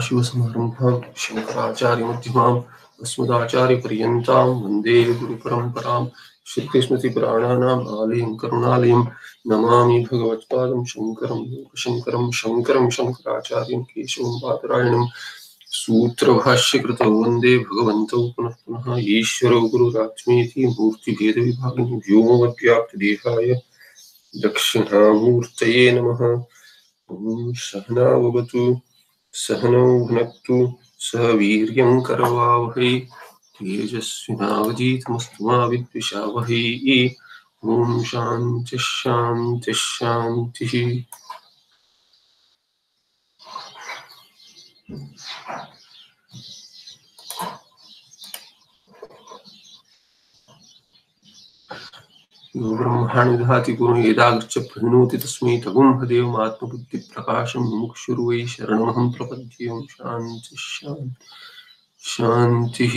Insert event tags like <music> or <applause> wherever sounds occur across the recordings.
აშივოს მაგრამ ფამ შემოხრა ჯარი მოდიმამ अस्मदाचार्यपर्यन्तां वंदे गुरुपरम्परां श्रुतिस्मृतिपुराणानाम् आलयं करुणालयं नमामि भगवत्पादं शङ्करं, लोकशङ्करं, शङ्करं शङ्कराचार्यं, केशवं बादरायणं सूत्रभाष्यकृतौ वंदे भगवन्तौ, पुनः पुनः ईश्वरौ गुरुरात्मेति मूर्तिभेदविभागिनि व्योमवद्व्याप्तदेहाय दक्षिणामूर्तये नमः। ॐ सहनावतु सहनौ भुनक्तु सह वीर्यं करवावहै। तेजस्विनावधीतमस्तु मा विद्विषावहै। ॐ शान्तिः शान्तिः शान्तिः दधाति गुरु यदागच्छ प्रणोति तस्मै तगुंहदेवमात्मबुद्धिप्रकाशं मुमुक्षुर्वै शरणमहं प्रपद्ये शान्तिः शान्तिः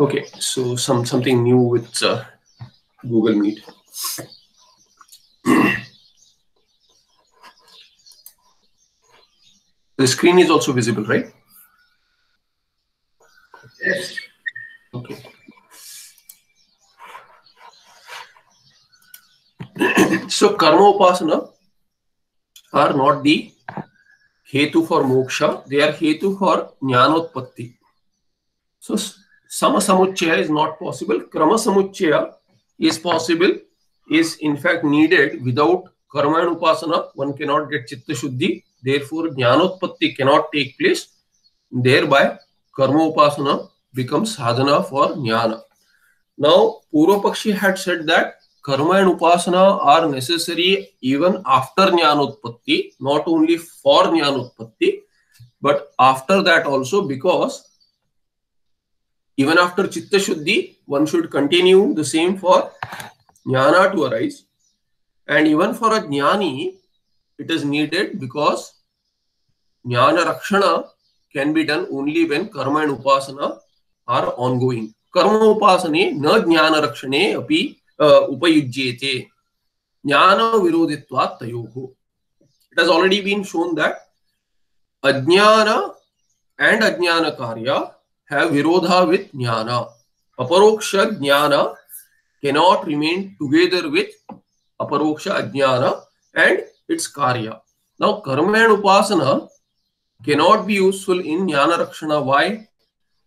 Okay, so some something new with uh, Google Meet. the screen is also visible, right? Yes. Okay. so karma upasana are not the hetu for moksha, they are hetu for jnanotpatti. So sama samuchaya is not possible, krama samuchaya is possible, is in fact needed without karma and upasana, one cannot get chitta shuddhi, therefore jnanotpatti cannot take place, thereby karma upasana becomes sadhana for jnana. Now, Purva Pakshi had said that karma and upasana are necessary even after jnanotpatti, not only for jnanotpatti, but after that also because even after chitta shuddhi, one should continue the same for jnana to arise. And even for a jnani, it is needed because jnana rakshana can be done only when karma and upasana are ongoing. Karma upasane na jnana rakshane api uh, upayujyete. Jnana virodhitvat tayoho. It has already been shown that ajnana and ajnana karya have virodha with jnana. Aparoksha jnana cannot remain together with aparoksha ajnana and its karya. Now, karma and upasana cannot be useful in jnana rakshana. Why?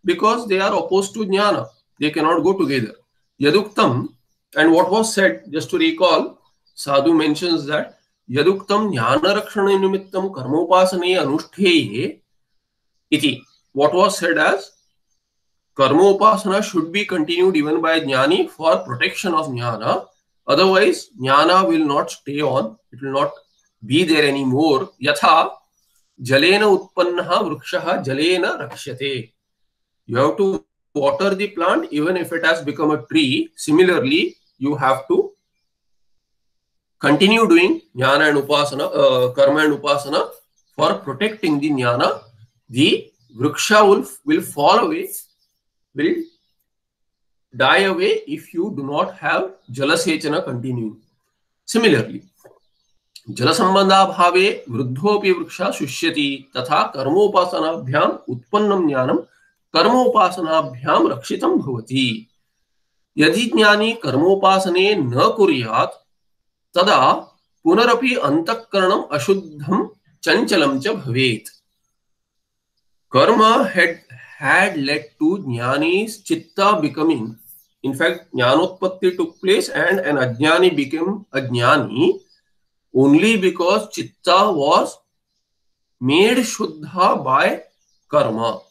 Because they are opposed to jnana. They cannot go together. Yaduktam, and what was said, just to recall, Sadhu mentions that Yaduktam jnana rakshana nimittam karmopasane anushteye iti. What was said as Karma upasana should be continued even by jnani for protection of jnana. Otherwise, jnana will not stay on. It will not be there anymore. Yatha jalena utpannaha vrikshaha jalena rakshate. You have to water the plant even if it has become a tree. Similarly, you have to continue doing jnana and upasana, uh, karma and upasana for protecting the jnana. The vriksha will, will fall away will die away if you do not have jalasechana continuing similarly जलसम्बन्धाभावे वृद्धोऽपि वृक्षः शुष्यति तथा कर्मोपासनाभ्याम् उत्पन्नं ज्ञानं कर्मोपासनाभ्यां रक्षितं भवति यदि ज्ञानी कर्मोपासने न कुर्यात् तदा पुनरपि अन्तःकरणम् अशुद्धं chanchalam cha bhavet. Karma had had led to jnani's chitta becoming. In fact, jnanotpatti took place and an ajnani became a jnani only because chitta was made shuddha by karma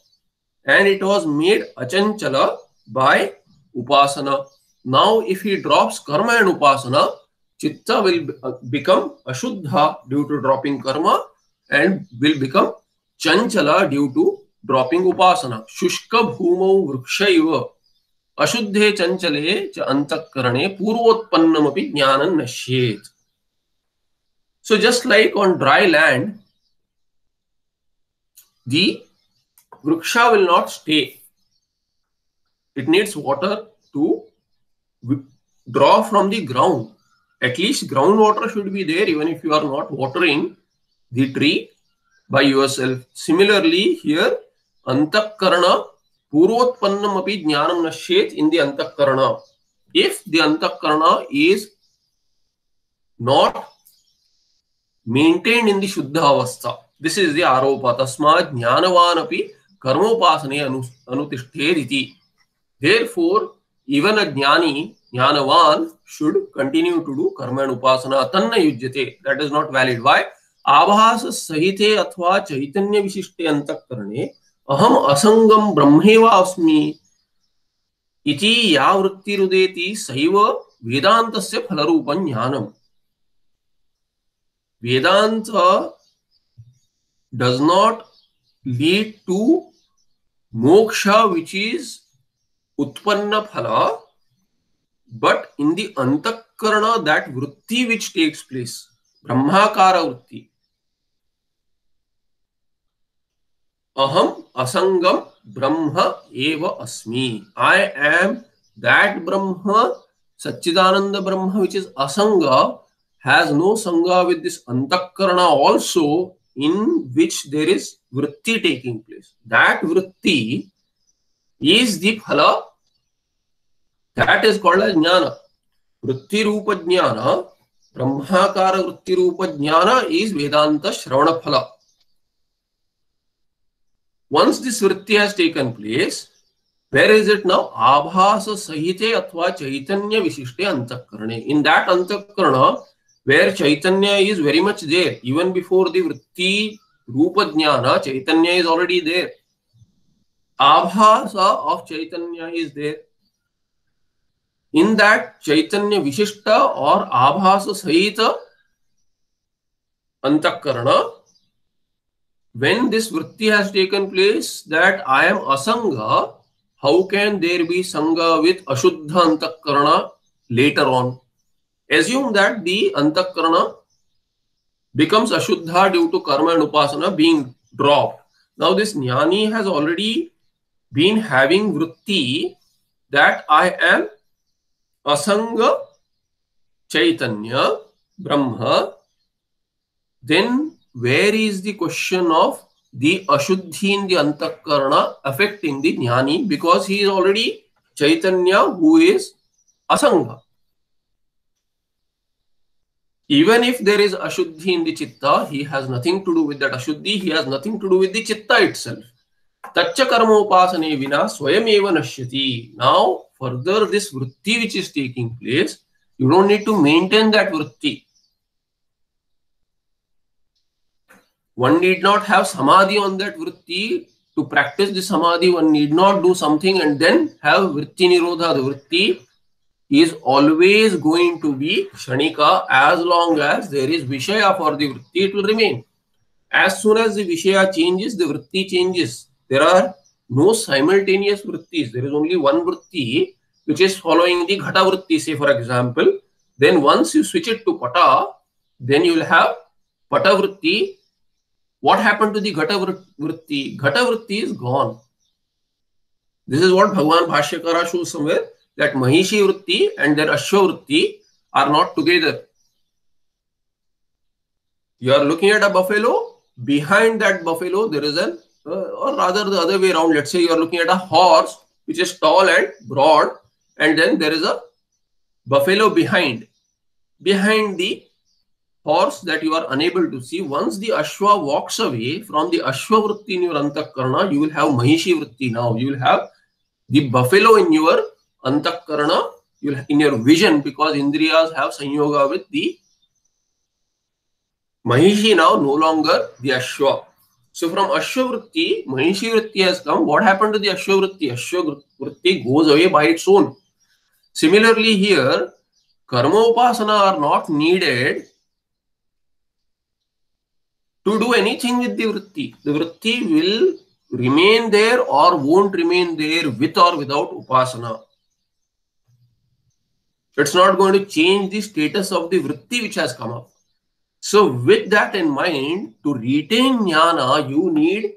and it was made achanchala by upasana. Now, if he drops karma and upasana, chitta will uh, become ashuddha due to dropping karma and will become chanchala due to dropping उपासना, शुष्क भूमौ वृक्ष अशुद्धे चंचले च अंतकरणे पूर्वोत्पन्नम ज्ञान नश्येत। So just like on dry land the वृक्ष will not stay it needs water to draw from the ground at least ground water should be there even if you are not watering the tree by yourself similarly here अंतकरण पूर्वोत्पन्न अभी ज्ञानम in the अंतकरण. If the अंतकरण is not maintain in the शुद्ध अवस्था this is the आरोप तस्मा ज्ञानवान अभी कर्मोपासने अनुतिष्ठेदिति देयरफॉर इवन अ ज्ञानी, ज्ञानवान शुड कंटिन्यू टू डू कर्म एंड उपासना तन्न युज्यते. That is not valid why आभास सहिते अथवा चैतन्य विशिष्टे अंतकरणे अहम असंगम ब्रह्मेवा अस्मी इति या वृत्ति रुदेति सैव वेदांतस्य फलरूपं ज्ञानम्। Vedanta does not lead to मोक्ष विच इज़ उत्पन्न फल बट इन दी अंतकरण दैट वृत्ति विच टेक्स प्लेस ब्रह्माकार वृत्ति। अहम असंगम ब्रह्म एव अस्मि। आई एम दैट ब्रह्म। सच्चिदानंद ब्रह्म विच इज़ असंग हैज़ नो संग विद दिस अंतकरण also in which there is वृत्ति टेकिंग प्लेस दैट वृत्ति इज़ द फल। दैट इज़ कॉल्ड एज ज्ञान। वृत्ति रूप ज्ञान, ब्रह्माकार वृत्ति रूप ज्ञान इज़ वेदांत श्रवण फल। Once this vritti has taken place, where is it now? Abhasa sahite athva chaitanya vishishte antakarane. In that antakarana, where chaitanya is very much there, even before the vritti rupa jnana, chaitanya is already there. Abhasa of chaitanya is there. In that chaitanya vishishta or abhasa sahita antakarana, when this vritti has taken place that I am asanga, how can there be sanga with ashuddha antakarana later on? Assume that the antakarana becomes ashuddha due to karma and upasana being dropped. Now this jnani has already been having vritti that I am asanga chaitanya brahma then where is the question of the ashuddhi in the antakarana affecting the jnani? Because he is already chaitanya who is asanga. Even if there is ashuddhi in the chitta he has nothing to do with that ashuddhi. He has nothing to do with the chitta itself. Taccha karmopasane vina swayameva nashyati. Now further this vritti which is taking place you don't need to maintain that vritti one need not have samadhi on that vritti. To practice the samadhi one need not do something and then have vritti nirodha. The vritti is always going to be shanika as long as there is vishaya for the vritti it will remain. As soon as the vishaya changes the vritti changes. There are no simultaneous vrittis. There is only one vritti which is following the ghata vritti. Say for example then once you switch it to pata then you will have pata vritti what happened to the Ghata Vritti? Ghata is gone. This is what Bhagavan Bhashyakara shows somewhere that Mahishi Vritti and their Ashwa Vritti are not together. You are looking at a buffalo. Behind that buffalo, there is an, uh, or rather the other way around. Let's say you are looking at a horse which is tall and broad, and then there is a buffalo behind. Behind the horse that you are unable to see, once the Ashwa walks away from the Ashwa Vritti in your Antakarana, you will have Mahishi Vritti now. You will have the buffalo in your Antakarana, you in your vision, because Indriyas have Sanyoga with the Mahishi now, no longer the Ashwa. So from Ashwavritti, Mahishi Vritti has come. What happened to the Ashwavritti? Ashwavritti goes away by its own. Similarly here, Karma Upasana are not needed to do anything with the Vritti. The Vritti will remain there or won't remain there with or without Upasana. It's not going to change the status of the Vritti which has come up. So with that in mind, to retain jnana, you need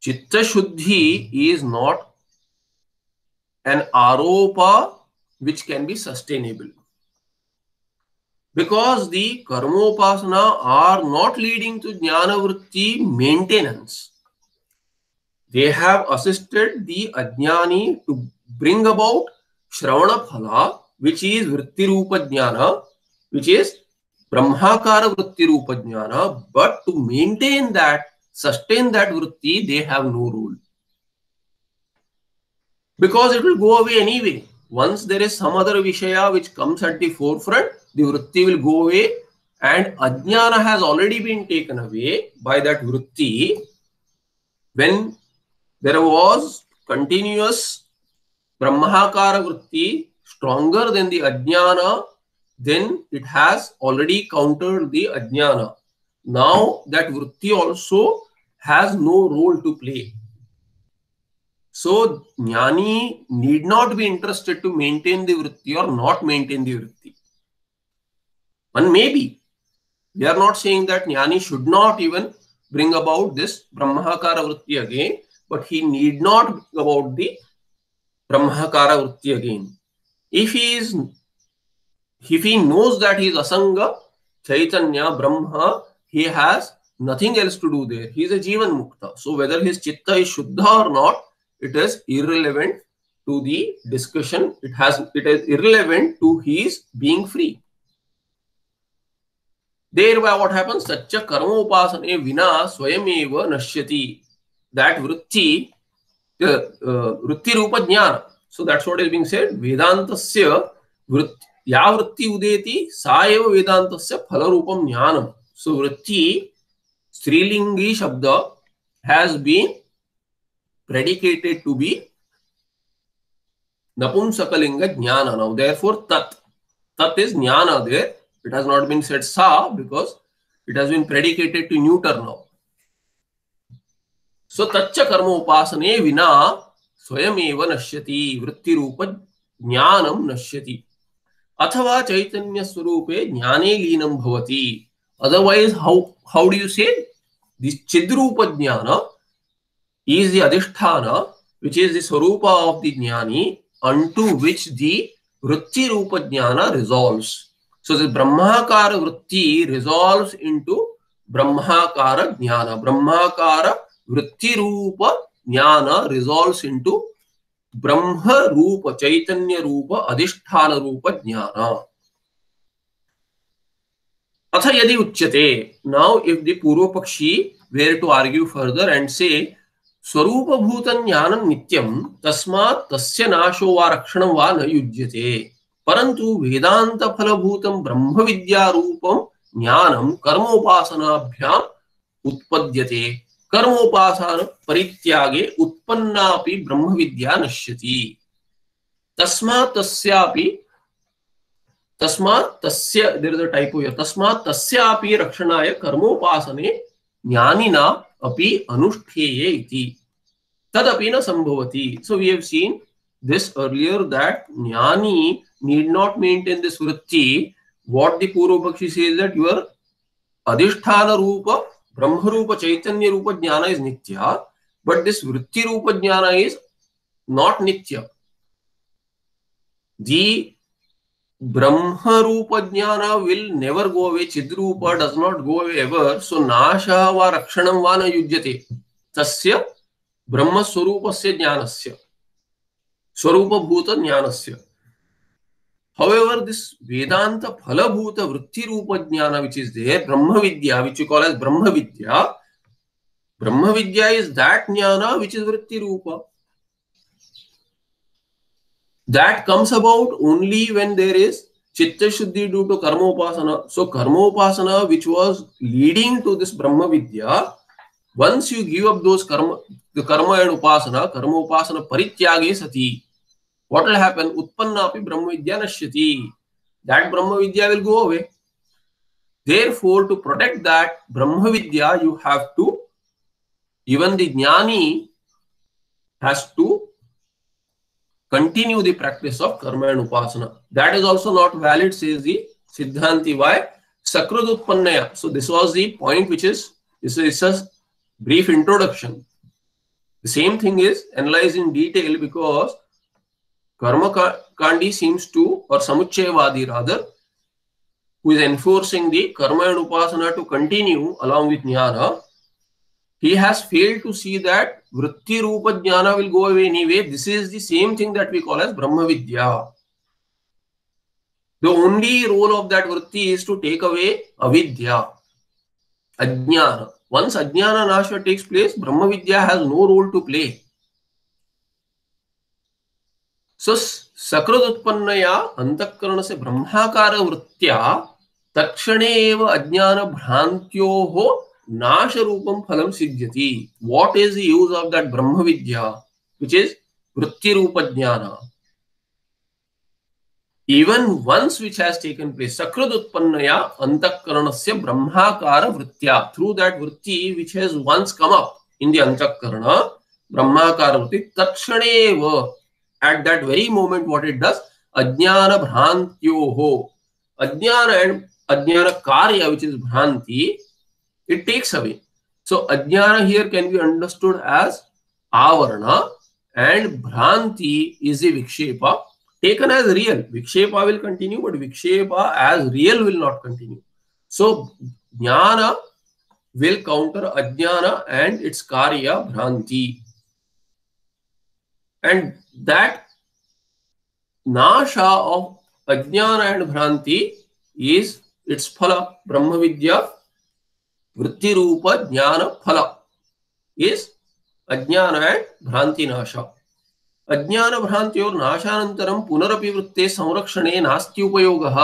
chitta shuddhi is not an aropa which can be sustainable. Because the karmopasana are not leading to jnana vritti maintenance. They have assisted the ajnani to bring about shravana phala, which is vritti rupa jnana, which is Brahmakara Vritti Rupa Jnana, but to maintain that, sustain that Vritti, they have no rule. Because it will go away anyway. Once there is some other Vishaya which comes at the forefront, the Vritti will go away and Ajnana has already been taken away by that Vritti. When there was continuous Brahmakara Vritti stronger than the Ajnana then it has already countered the ajnana. Now that vritti also has no role to play. So jnani need not be interested to maintain the vritti or not maintain the vritti. And maybe we are not saying that jnani should not even bring about this brahmakara vritti again, but he need not bring about the brahmakara vritti again. If he is if he knows that he is Asanga, Chaitanya, Brahma, he has nothing else to do there. He is a Jivan Mukta. So whether his Chitta is Shuddha or not, it is irrelevant to the discussion. It has it is irrelevant to his being free. Thereby what happens? Satya karma upasane vina swayameva nashyati. That vritti, uh, uh, vritti rupa jnana. So that's what is being said. Vedantasya vritti या वृत्ति उदेति सा एव वेदान्तस्य फलरूपं ज्ञानम सो वृत्ति स्त्रीलिंगी शब्द has been predicated to be napumsakalinga jnana now therefore tat tat is jnana there it has not been said sa because it has been predicated to neuter now so taccha karma upasane vina swayameva nashyati vritti rupa jnanam nashyati अथवा चैतन्य स्वरूपे ज्ञाने लीनम भवति otherwise how how do you say this chidrupa jnana is the adhisthana which is the swarupa of the jnani unto which the vritti rupa jnana resolves the brahmakara vritti resolves into brahmakara jnana. Brahmakara vritti rupa jnana resolves into ब्रह्म रूप चैतन्य रूप अधिष्ठान रूप ज्ञान अथ यदि उच्यते now if the पूर्व पक्षी were to argue further and say स्वरूप भूत ज्ञान नित्यम तस्मात् तस्य नाशो वा रक्षणं वा न युज्यते परंतु वेदांत फलभूतं ब्रह्म विद्या ज्ञानं कर्मोपासनाभ्याम उत्पद्यते। कर्मोपासन परित्यागे उत्पन्नापि ब्रह्म विद्या नश्यति। तस्मात् तस्यापि तस्य तस्यापि रक्षणाय कर्मोपासने ज्ञानिना अपि अनुष्ठेये इति। तदपि न संभवति so we have seen this earlier that jnani need not maintain this vritti what the purva pakshi says that your adhisthana rupa ब्रह्म रूप चैतन्य रूप ज्ञान इज नित्य बट दिस वृत्ति रूप ज्ञान इज नॉट नित्य दी ब्रह्म रूप ज्ञान will never go away चिद्रूप does not go away ever so नाश व रक्षण व न युज्यते तस्य ब्रह्म स्वरूप से ज्ञानस्य स्वरूप भूत ज्ञानस्य However, this Vedanta Phalabhuta Vritti Rupa Jnana, which is there, Brahma Vidya, which you call as Brahma Vidya, Brahma Vidya is that Jnana which is Vritti Rupa. That comes about only when there is Chitta Shuddhi due to Karma Upasana. So, Karma Upasana, which was leading to this Brahma Vidya, once you give up those karma, the karma and upasana, karma upasana parityage sati, what will happen? Utpanna api Brahma Vidya nashyati. That Brahma Vidya will go away. Therefore, to protect that Brahma Vidya, you have to, even the Jnani has to continue the practice of karma and upasana. That is also not valid, says the Siddhanti. Why? Utpannaya. So, this was the point which is, this is a brief introduction. The same thing is analyzed in detail because Karma Kandi seems to, or Samuchayavadi rather, who is enforcing the Karma and Upasana to continue along with Jnana, he has failed to see that Vritti Rupa Jnana will go away anyway. This is the same thing that we call as Brahma Vidya. The only role of that Vritti is to take away Avidya, Ajnana. Once Ajnana Nasha takes place, Brahma Vidya has no role to play. सकृदुत्पन्न अंतकरण से ब्रह्माकार वृत्तिया तक्षण अज्ञान भ्रांत्यो नाश रूप फल सिद्ध्य what is use of that ब्रह्म विद्या which is वृत्ति रूप ज्ञान even once which has taken place सकृद उत्पन्न या अंतकरण से ब्रह्माकार वृत्तिया थ्रू दैट वृत्ति which has once come up in the अंतकरण ब्रह्माकार वृत्ति तक्षण at that very moment what it does ajnana bhrantyoho ajnana and ajnana karya which is bhranti it takes away so ajnana here can be understood as avarana and bhranti is a vikshepa taken as real. Vikshepa will continue, but Vikshepa as real will not continue. So, Jnana will counter Ajnana and its Karya Bhranti. And that Nasha of Ajnana and Bhranti is its Phala, Brahma Vidya, Vritti Rupa Jnana Phala is Ajnana and Bhranti Nasha. अज्ञान भ्रांति और नाशानंतरम पुनरपि वृत्ते संरक्षणे नास्ति उपयोगः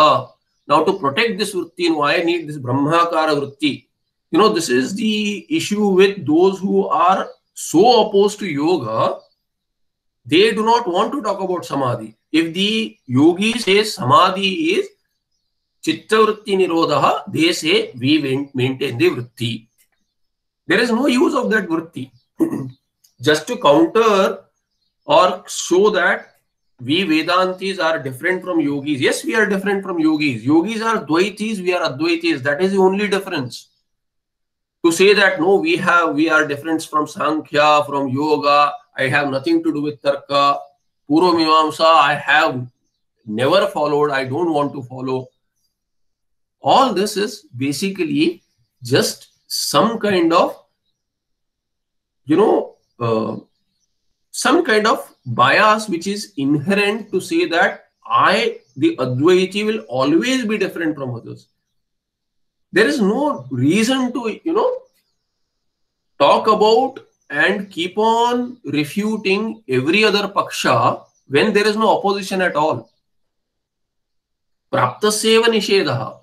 now to protect this vritti why i need this brahmakara vritti you know this is the issue with those who are so opposed to yoga they do not want to talk about samadhi if the yogi says samadhi is chitta vritti nirodha they say we maintain the vritti there is no use of that vritti <clears throat> just to counter or show that we Vedantis are different from yogis. Yes, we are different from yogis. Yogis are Dvaitis, we are Advaitis. That is the only difference. To say that no, we have we are different from Sankhya, from yoga, I have nothing to do with Tarka. Purva Mimamsa, I have never followed, I don't want to follow. All this is basically just some kind of, you know, uh, some kind of bias which is inherent to say that I, the Advaiti, will always be different from others. There is no reason to, you know, talk about and keep on refuting every other paksha when there is no opposition at all. Praptaseva nishedha.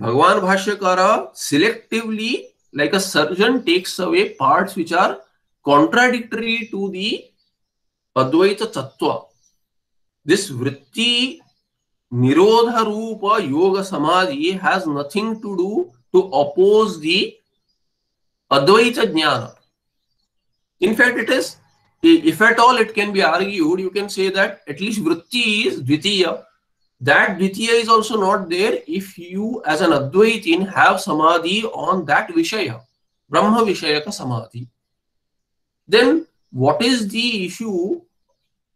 Bhagavan Bhashyakara selectively, like a surgeon, takes away parts which are contradictory to the Advaita Tattva. This Vritti Nirodha Rupa Yoga Samadhi has nothing to do to oppose the Advaita Jnana. In fact, it is, if at all it can be argued, you can say that at least Vritti is Dvitiya. That Dvitiya is also not there if you as an Advaitin have Samadhi on that Vishaya, Brahma Vishayaka Samadhi then what is the issue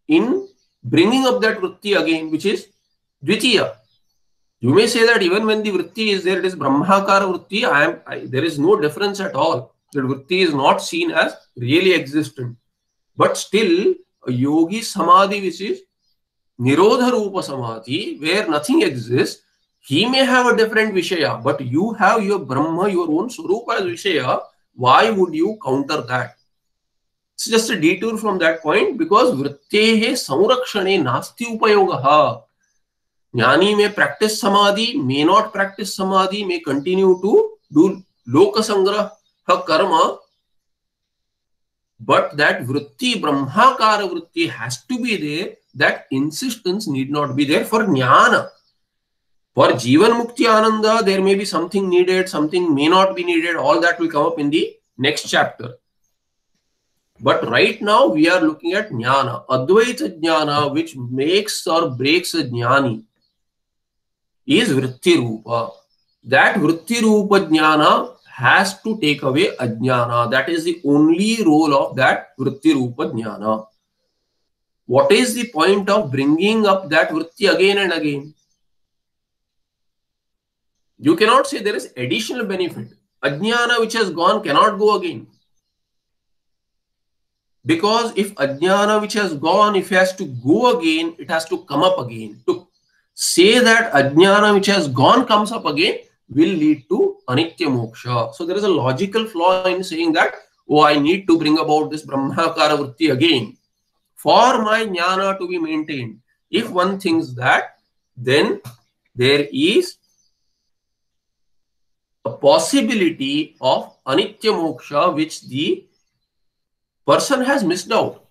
in bringing up that vritti again, which is dvitiya? You may say that even when the vritti is there, it is brahmakara vritti. I am I, there is no difference at all. The vritti is not seen as really existent, but still a yogi samadhi which is Nirodha Rupa Samadhi, where nothing exists, he may have a different Vishaya, but you have your Brahma, your own Swarupa as Vishaya. Why would you counter that? It's just a detour from that point because Vrittehe Samrakshane Nasti Upayogaha. Jnani may practice Samadhi, may not practice Samadhi, may continue to do Lokasangraha karma, but that Vritti, Brahmakara Vritti has to be there. That insistence need not be there for Jnana. For Jivan Mukti Ananda, there may be something needed, something may not be needed. All that will come up in the next chapter. But right now we are looking at Jnana, Advaita Jnana, which makes or breaks a Jnani, is Vritti Rupa. That Vritti Rupa Jnana has to take away Ajnana. That is the only role of that Vritti Rupa Jnana. What is the point of bringing up that Vritti again and again? You cannot say there is additional benefit. Ajnana which has gone cannot go again. Because if Ajnana which has gone, if it has to go again, it has to come up again. To say that Ajnana which has gone comes up again will lead to Anitya Moksha. So there is a logical flaw in saying that, oh, I need to bring about this Brahmakara Vritti again for my Jnana to be maintained. If one thinks that, then there is a possibility of Anitya Moksha which the person has missed out.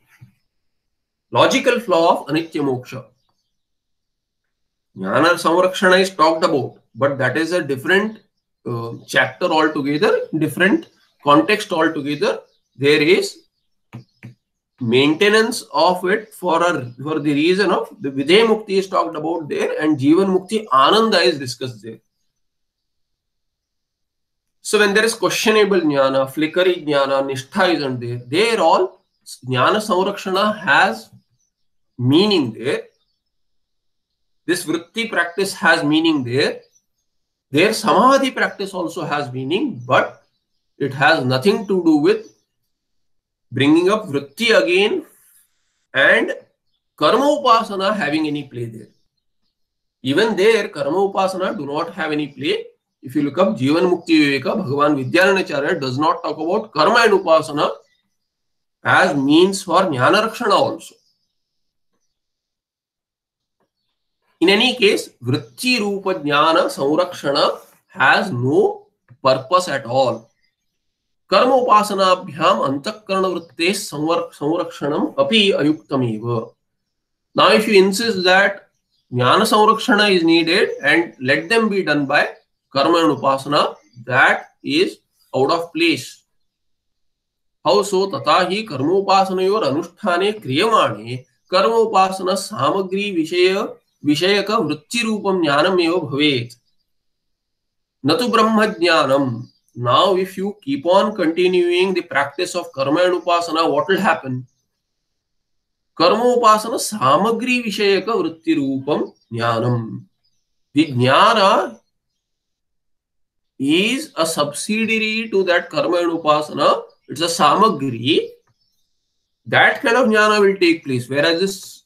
Logical flaw of Anitya Moksha. Jnana Samrakshana is talked about, but that is a different uh, chapter altogether, different context altogether. There is maintenance of it for a, for the reason of the Vidya Mukti is talked about there and Jivan Mukti Ananda is discussed there. So when there is questionable jnana, flickery jnana, nishtha isn't there, there all jnana samrakshana has meaning there. This vritti practice has meaning there. Their samadhi practice also has meaning, but it has nothing to do with bringing up vritti again and karma upasana having any play there. Even there, karma upasana do not have any play if you look up Jivan Mukti Viveka, Bhagavan Vidyaranyacharya does not talk about karma and upasana as means for jnana rakshana also. In any case, Vritti Rupa Jnana Saurakshana has no purpose at all. कर्म उपासनाभ्याम अंतकरण वृत्ते संरक्षणम अपि अयुक्तमेव now if you insist that jnana sanrakshana is needed and let them be done by karma and upasana, that is out of place. How so? तथा ही कर्मोपासनयोर अनुष्ठाने क्रियमाणे कर्मोपासन सामग्री विषय विषयक वृत्ति ज्ञानम भवे न तो ब्रह्म ज्ञानम now if you keep on continuing the practice of कर्म एंड उपासना व्हाट विल हैपन कर्म उपासना सामग्री विषयक वृत्ति ज्ञानम द ज्ञान is a subsidiary to that karma and upasana. It's a samagri. That kind of jnana will take place. Whereas this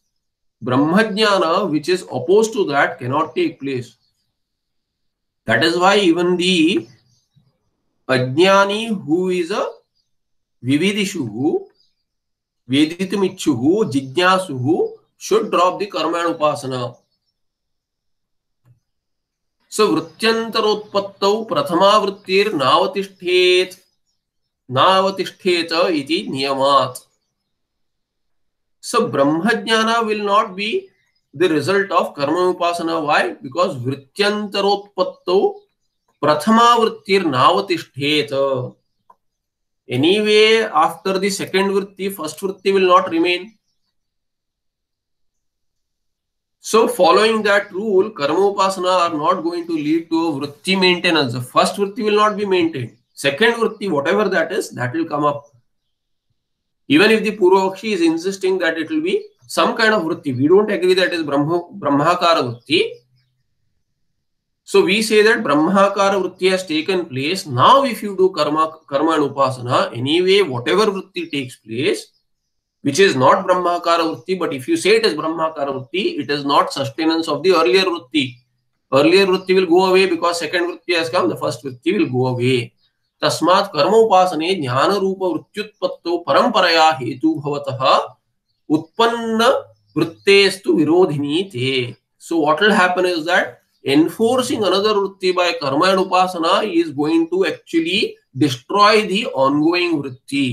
Brahma jnana, which is opposed to that, cannot take place. That is why even the ajnani who is a vividishuhu, veditamichuhu, jijnasuhu should drop the karma and upasana. सो वृत्त्यन्तरोत्पत्तौ प्रथमावृत्तिर्नावतिष्ठेत् नावतिष्ठेत इति नियमात् so brahmajnana will not be the result of karma upasana why because vrityantarotpatto prathama vrittir navatishtet anyway after the second vritti first vritti will not remain So following that rule, karma upasana are not going to lead to a vritti maintenance. The first vritti will not be maintained. Second vritti, whatever that is, that will come up. Even if the Purvakshi is insisting that it will be some kind of vritti, we don't agree that is Brahma, Brahmakara vritti. So we say that Brahmakara vritti has taken place. Now if you do karma, karma and upasana, anyway, whatever vritti takes place, which is not Brahmakara Vritti, but if you say it is Brahmakara Vritti, it is not sustenance of the earlier Vritti. Earlier Vritti will go away because second Vritti has come, the first Vritti will go away. तस्मात् कर्मोपासने ज्ञान रूप वृत्त्युत्पत्तौ परंपरया हेतु भवतः उत्पन्न वृत्तेस्तु विरोधिनी ते so what will happen is that enforcing another vritti by karma and upasana is going to actually destroy the ongoing vritti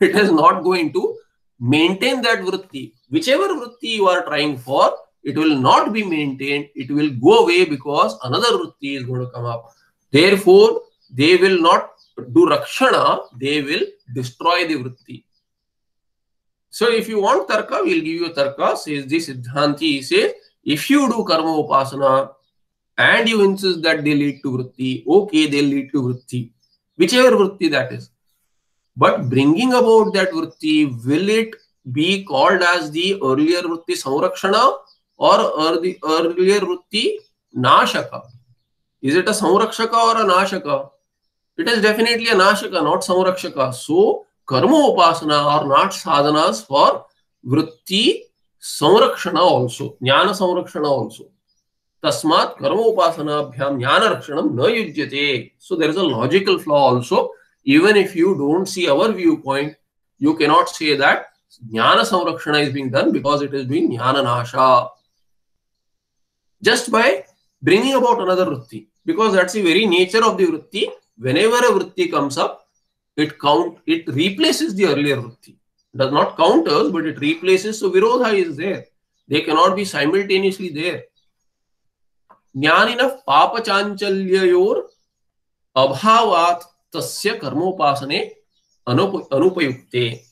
it is not going to maintain that vritti. Whichever vritti you are trying for, it will not be maintained. It will go away because another vritti is going to come up. Therefore, they will not do rakshana, they will destroy the vritti. So if you want tarka, we'll give you tarka. Says this Siddhanti says, if you do karma upasana and you insist that they lead to vritti, okay, they lead to vritti. Whichever vritti that is. But bringing about that vritti, will it be called as the earlier vritti samrakshana or the earlier vritti nashaka? Is it a samrakshaka or a nashaka? It is definitely an ashika, not samrakshaka. So, karma upasana are not sadhanas for vritti samrakshana also, jnana samrakshana also. Tasmat karma upasanabhyam jnana rakshanam na yujyate. So, there is a logical flaw also. Even if you don't see our viewpoint, you cannot say that jnana samrakshana is being done because it is doing jnana nasha. Just by bringing about another vritti because that's the very nature of the vritti whenever a vritti comes up, it count it replaces the earlier vritti. Does not count us, but it replaces. So virodha is there. They cannot be simultaneously there. Jnanina papa chanchalayor abhavat tasya karmopasane anupayukte.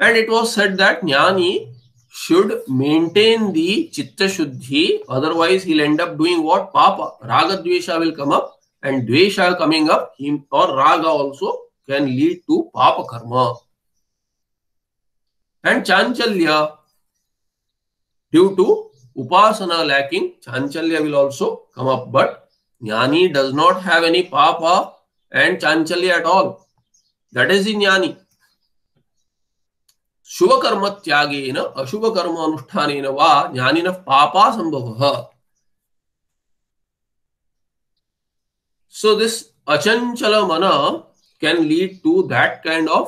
And it was said that jnani should maintain the chitta shuddhi, otherwise he'll end up doing what? Papa. ragadvesha will come up and dvesha coming up, him or raga also can lead to papa karma. And chanchalya, due to upasana lacking, chanchalya will also come up. But jnani does not have any papa and chanchalya at all. That is the jnani. शुभ कर्म त्यागेन अशुभ कर्म अनुष्ठानेन वा ज्ञानिनः पापा संभवः so this achanchala mana can lead to that kind of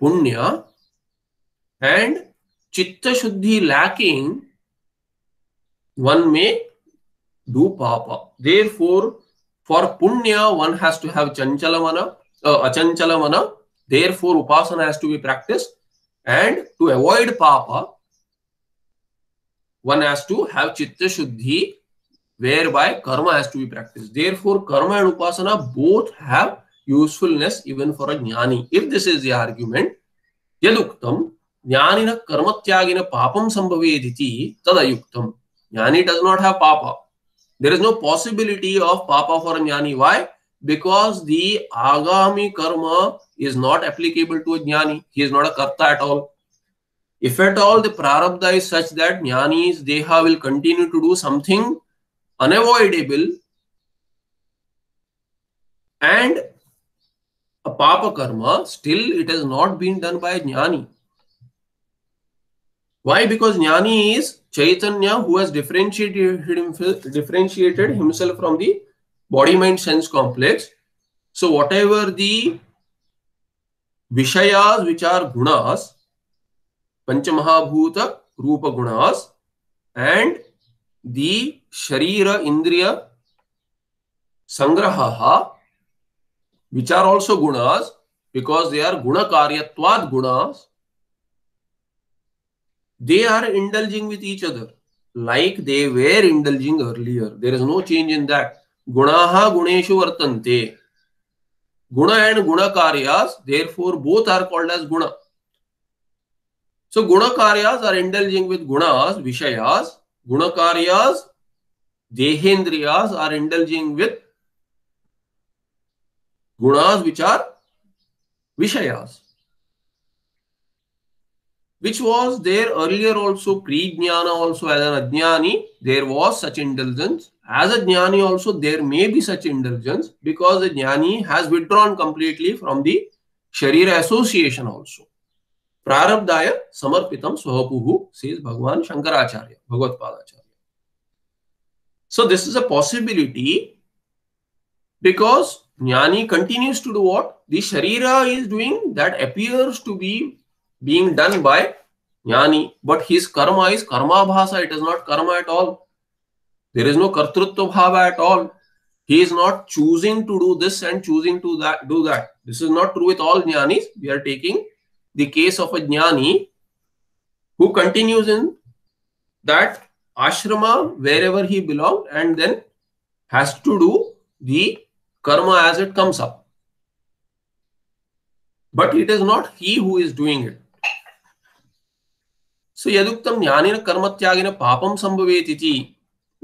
punya and chitta shuddhi lacking one may do papa therefore For punya, one has to have chanchalamana, uh, achanchala Therefore, upasana has to be practiced. And to avoid papa, one has to have chitta shuddhi, whereby karma has to be practiced. Therefore, karma and upasana both have usefulness even for a jnani. If this is the argument, yaduktam, jnanina karmatyagina papam sambhavediti tadayuktam. Jnani does not have papa. There is no possibility of Papa for a Jnani. Why? Because the Agami karma is not applicable to a Jnani. He is not a Karta at all. If at all the Prarabdha is such that Jnani's Deha will continue to do something unavoidable and a Papa karma, still it has not been done by Jnani. Why? Because Jnani is Chaitanya who has differentiated, differentiated himself from the body mind sense complex. So, whatever the Vishayas which are gunas, Panchamahabhuta Rupa gunas, and the शरीर इंद्रिय संग्रह which are also गुणस because they are गुण कार्यवाद गुणस they are indulging with each other like they were indulging earlier there is no change in that गुणा गुणेशु वर्तनते गुण एंड गुण कार्यास therefore both are called as गुण सो गुण कार्यास आर इंडलजिंग विथ गुणास विषयास गुण कार्यास Dehendriyas are indulging with gunas which are Vishayas, which was there earlier also, pre Jnana also as an Ajnani, there was such indulgence. As a Jnani also, there may be such indulgence because the Jnani has withdrawn completely from the Sharira association also. Prarabdaya samarpitam swapuhu says Bhagavan Shankaracharya, Bhagavad Padacharya. So this is a possibility because Jnani continues to do what? The Sharira is doing that appears to be being done by Jnani, but his karma is karma bhasa, it is not karma at all. There is no kartrutva bhava at all. He is not choosing to do this and choosing to that, do that. This is not true with all jnanis. We are taking the case of a jnani who continues in that ashrama wherever he belonged and then has to do the karma as it comes up. But it is not he who is doing it. So yaduktam jnanina karmatyagina papam sambhavet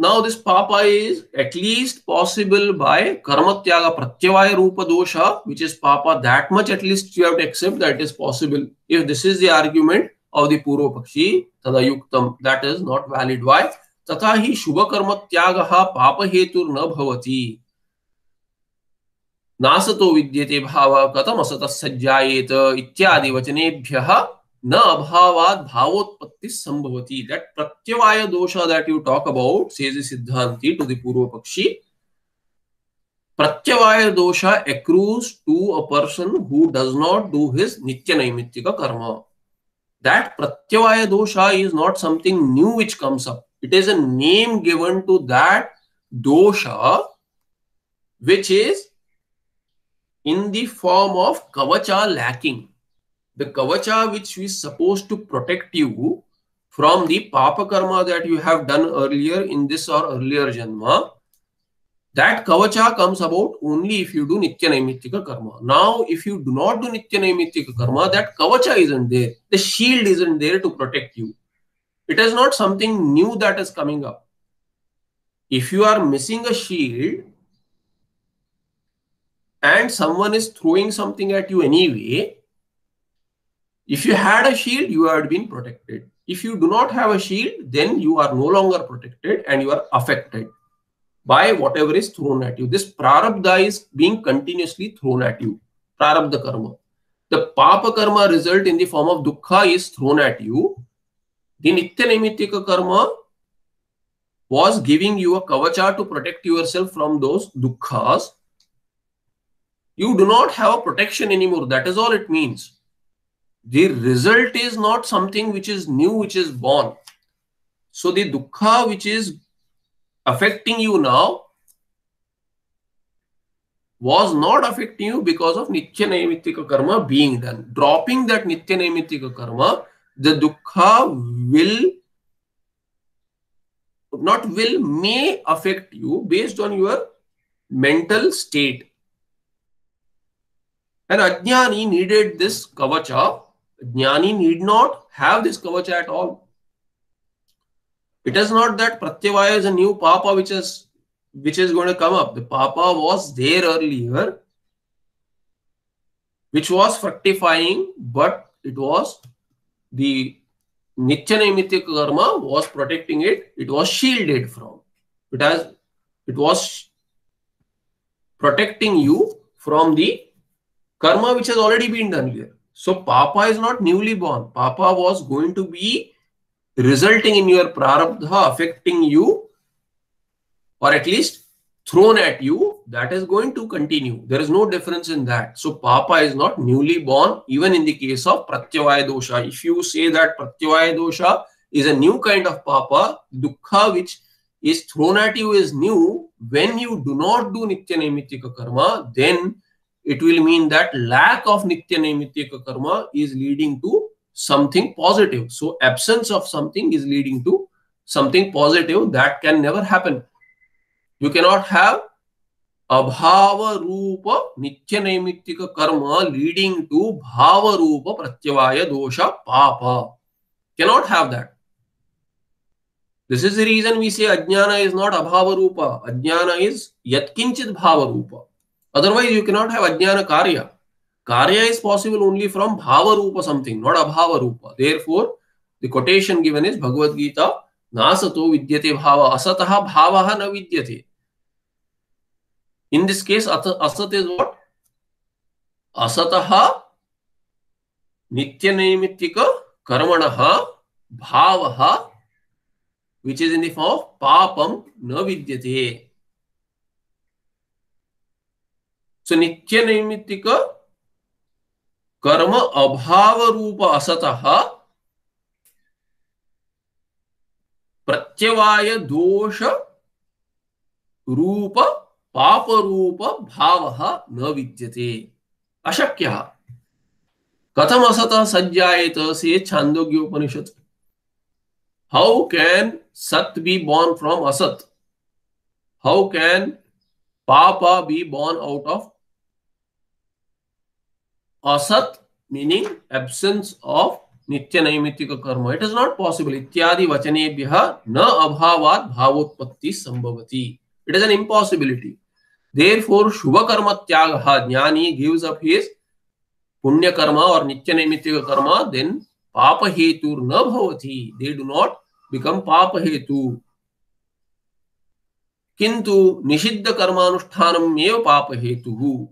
now this papa is at least possible by karma tyaga pratyavaya rupa dosha, which is papa. That much at least you have to accept that is possible. If this is the argument of the purva pakshi, tada yuktam, that is not valid. Why? तथा ही शुभ कर्म त्याग पाप हेतु न भवति नासतो विद्यते भाव कथम असत सज्जाएत इत्यादि वचनेभ्यः न अभावाद भावोत्पत्ति संभवती दैट प्रत्यवाय दोष that you talk about says सिद्धांति टू द पूर्व पक्षी प्रत्यवाय दोष accrues to a person who does not do his नित्य नैमित्तिक कर्म that pratyavaya dosha is not something new which comes up. It is a name given to that dosha which is in the form of kavacha lacking. The kavacha which is supposed to protect you from the papa karma that you have done earlier in this or earlier janma that kavacha comes about only if you do nitya naimittika karma. Now if you do not do nitya naimittika karma that kavacha isn't there. The shield isn't there to protect you. It is not something new that is coming up. If you are missing a shield and someone is throwing something at you anyway if you had a shield, you had been protected. If you do not have a shield, then you are no longer protected and you are affected by whatever is thrown at you. This prarabdha is being continuously thrown at you. Prarabdha karma. The papa karma result in the form of dukkha is thrown at you. The nitya naimittika karma was giving you a kavacha to protect yourself from those dukkhas. You do not have a protection anymore. That is all it means the result is not something which is new, which is born. So the dukkha which is affecting you now was not affecting you because of nitya naimittika karma being done. Dropping that nitya naimittika karma, the dukkha will not will may affect you based on your mental state. And Ajnani needed this kavacha Jnani need not have this kavacha at all. It is not that Pratyavaya is a new Papa which is which is going to come up. The Papa was there earlier, which was fructifying, but it was the Nitya Naimitya Karma was protecting it. It was shielded from. It has it was protecting you from the karma which has already been done here. So Papa is not newly born. Papa was going to be resulting in your prarabdha, affecting you, or at least thrown at you. That is going to continue. There is no difference in that. So Papa is not newly born, even in the case of Pratyavaya dosha. If you say that Pratyavaya dosha is a new kind of Papa, Dukkha which is thrown at you is new. When you do not do Nitya Naimittika Karma, then it will mean that lack of nitya naimittika karma is leading to something positive. So absence of something is leading to something positive that can never happen. You cannot have abhava rupa nitya naimittika karma leading to bhava rupa pratyavaya dosha papa. Cannot have that. This is the reason we say ajnana is not abhava rupa. Ajnana is yatkinchit bhava rupa. Otherwise, you cannot have ajnana karya. Karya is possible only from Bhava Rupa something, not Abhava Rupa. Therefore, the quotation given is Bhagavad Gita, Nasato vidyate bhava, asataha bhavaha na vidyate. In this case, asat is what? Asataha nityanaimitika karmanaha bhavaha, which is in the form of papam na vidyate. So nityanaimitika कर्म अभाव रूप असतः प्रत्यवाय दोष रूप पाप रूप भाव न विद्यते। अशक्य। कथम असत सज्जाएत से Chandogyopanishad how can sat be born from asat? How can papa be born out of asat meaning absence of nitya naimittika karma it is not possible इत्यादि वचने न अभावाद भावोत्पत्ति संभवती it is an impossibility therefore शुभ कर्म त्याग ज्ञानी gives up his पुण्य कर्म और नित्य नैमित्तिक कर्म देन पाप हेतु न भवती दे डू नॉट बिकम पाप हेतु किंतु निषिद्ध कर्मानुष्ठानमेव पाप हेतु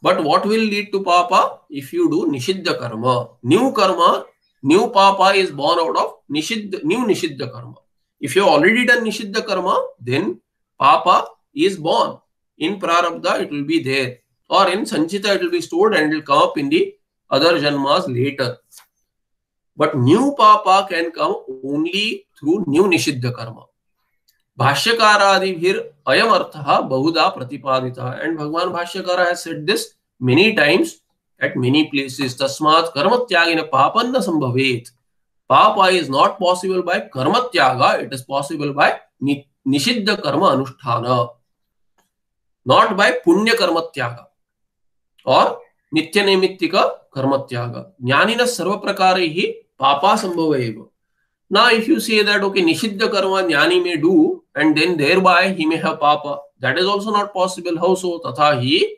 But what will lead to papa? If you do nishidha karma, new karma, new papa is born out of nishiddha, new nishidha karma. If you already done nishidha karma, then papa is born. In prarabdha, it will be there. Or in sanchita, it will be stored and it will come up in the other janmas later. But new papa can come only through new nishidha karma. भाष्यकारादिभिर अयम अर्थ बहुधा प्रतिपादित। And भगवान भाष्यकार has said this many times at many places तस्मात् कर्म त्यागेन पापन न संभवेत। पाप इज़ नॉट पॉसिबल बाय कर्म त्याग इट इज़ पॉसिबल बाय निषिद्ध कर्म अनुष्ठान नॉट बाय पुण्य कर्म त्याग और नित्य नैमित्तिक कर्म त्याग ज्ञानी न सर्व प्रकार ही पापा संभव है ना if you say that okay निषिद्ध कर्म ज्ञानी में do and then thereby he may have papa. That is also not possible. How so? Tatha he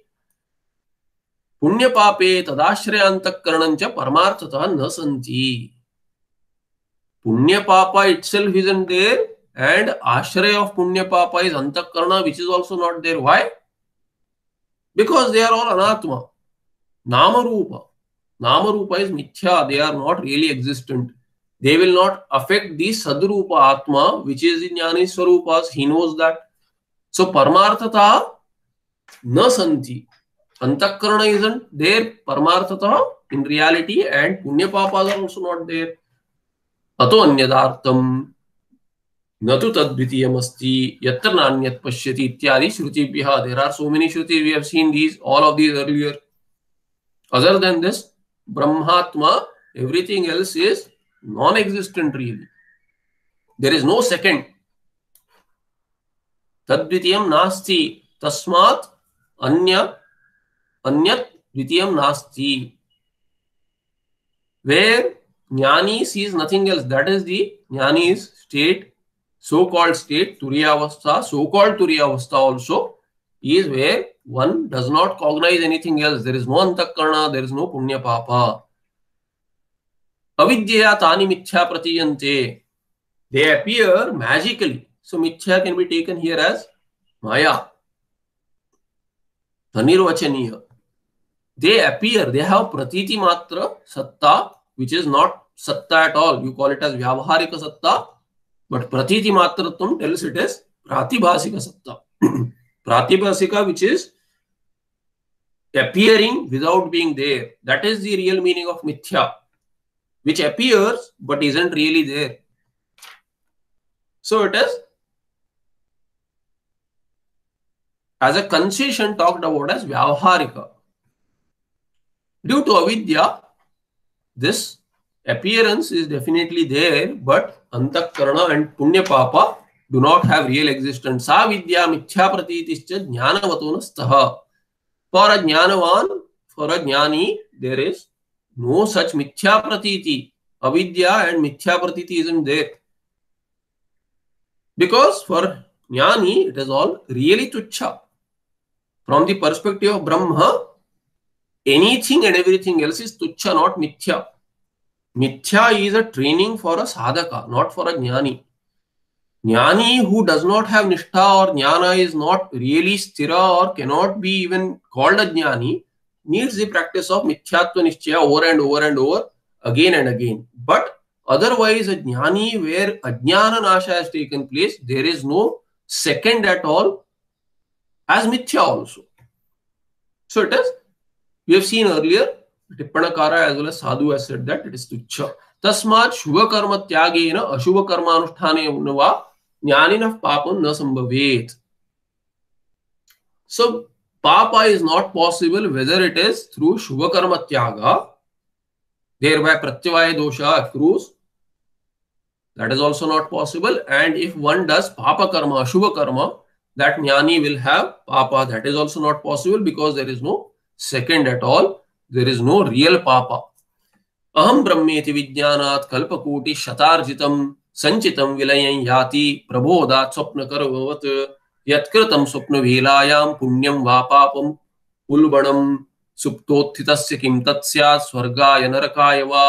punya pape tadashryantakkaranancha paramarthata na santi. Punya papa itself isn't there and ashraya of punya papa is antakkarana which is also not there. Why? Because they are all anatma. Namarupa. Namarupa is mithya. They are not really existent they will not affect the sadrupa atma which is in jnani swarupas he knows that so paramarthata na santi Antakarana isn't there parmarthata in reality and punya papas are also not there. अतो अन्यदार्थम न तो तद्वितीयम अस्ति यत्र नान्यत् पश्यति इत्यादि श्रुतिभ्यः there are so many Shruti we have scene these all of these earlier other than this brahmatma everything else is non existent really. There is no second. Tadvitiyam nasti. Tasmat anya anyat dvitiyam nasti. Where jnani sees nothing else. That is the jnani's state, so-called state, turiyavastha, so-called turiyavastha also is where one does not cognize anything else. There is no antakarna, there is no punya papa. Avidyaya tani mithya pratiyante they appear magically so mithya can be taken here as maya anirvachaniya they appear they have pratiti matra satta which is not satta at all you call it as vyavaharika satta but pratiti matratvam tells it is pratibhasika satta pratibhasika which is appearing without being there that is the real meaning of mithya which appears but isn't really there so it is as a concession talked about as vyavaharika Due to avidya, this appearance is definitely there, but antakarana and punya papa do not have real existence. Sa vidya mithya pratitischa jnanavato nastaha. For a jnanavan, for a jnani, there is no such mithya pratiti. Avidya and mithya pratiti isn't there. Because for jnani, it is all really tuchha. From the perspective of Brahma, anything and everything else is tuchha, not mithya. Mithya is a training for a sadhaka, not for a jnani. Jnani who does not have nishtha or jnana is not really stira or cannot be even called a jnani, needs the practice of mithyatva nishchaya over and over and over again and again. But otherwise, a jnani where ajnana nasha has taken place, there is no second at all as mithya also. So it is, we have seen earlier, Tippanakara as well as Sadhu has said that it is tuchya. तस्मात् शुभ कर्म त्यागेन अशुभ कर्मानुष्ठानेन वा ज्ञानिनः पापं न संभवेत् so papa is not possible whether it is through shubha karma tyaga thereby pratyavaya dosha accrues that is also not possible and if one does papa karma shubha karma that jnani will have papa that is also not possible because there is no second at all there is no real papa अहम ब्रह्मेति विज्ञानात् कल्पकोटि शतार्जितं संचितं विलयं याति प्रबोधात् स्वप्नकरवत् यत्कृतं स्वप्नवेलायां पुण्यं वा पापम् उल्बणं सुप्तोत्थितस्य किं तत् स्यात् स्वर्गाय नरकाय वा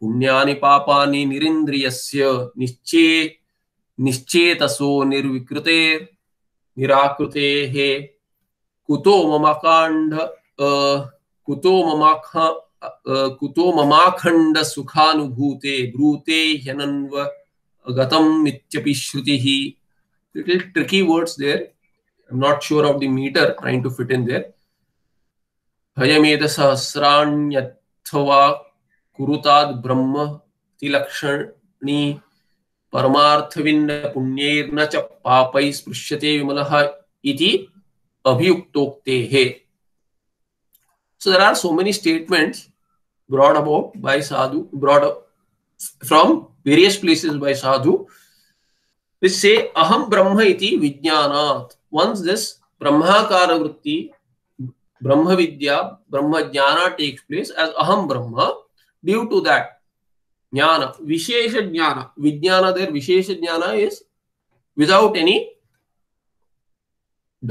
पुण्यानि पापानि निरिन्द्रियस्य निश्चे निश्चेतसो निर्विकृते निराकृतेः कुतो ममाकाण्ड कुतो ममाखा कुतो ममाखंड सुखानुभूते ब्रूते ह्यनन्व गतम इत्यपि श्रुतिः। little tricky words there i'm not sure of the meter trying to fit in there भयमेत सहस्राण्यथवा कुरुताद् ब्रह्म तिलक्षणी परमार्थविन्न पुण्यैर्न च पापैः स्पृश्यते विमलः इति अभियुक्तोक्तेः so there are so many statements brought about by sadhu brought up from various places by sadhu which say aham brahma iti vijnanat once this brahmakara vritti brahma vidya brahma jnana takes place as aham brahma due to that jnana vishesha jnana vijnana there vishesha jnana is without any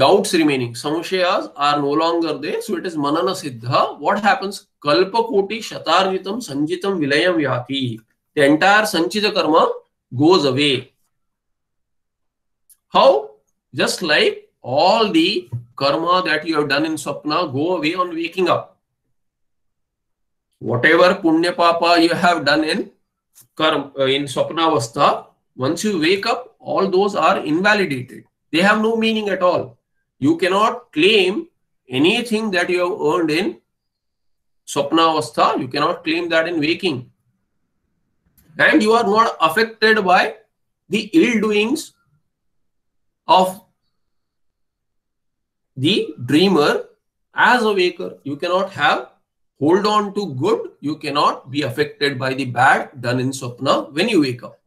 doubts remaining samshayas are no longer there so it is manana siddha what happens kalpakoti shatarjitam sanjitam vilayam yati the entire sanchita karma goes away how? Just like all the karma that you have done in swapna go away on waking up. Whatever punya papa you have done in karma uh, in swapna avastha once you wake up all those are invalidated. They have no meaning at all. You cannot claim anything that you have earned in Swapna Avastha, you cannot claim that in waking. And you are not affected by the ill doings of the dreamer as a waker. You cannot have hold on to good, you cannot be affected by the bad done in Swapna when you wake up.